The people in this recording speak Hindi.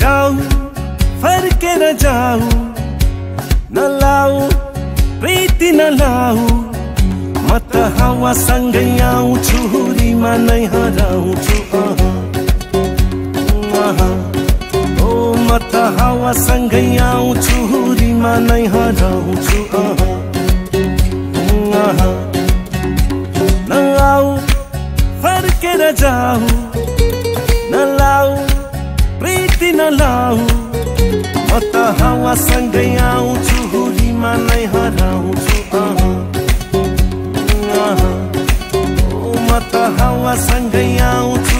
जाऊ फर्केर जाऊ नलाऊ प्रीति नलाऊ म त हावासँगै आउँछु हुरीमा नै हराउँछु अह, अह। ओ म त हावासँगै आउँछु हुरीमा नै हराउँछु अह, अह। नआऊ फर्केर जाऊ लाऊ। म त हावासँगै आउँछु होलीमा नै हराउँछु। म त हावासँगै आउँछु।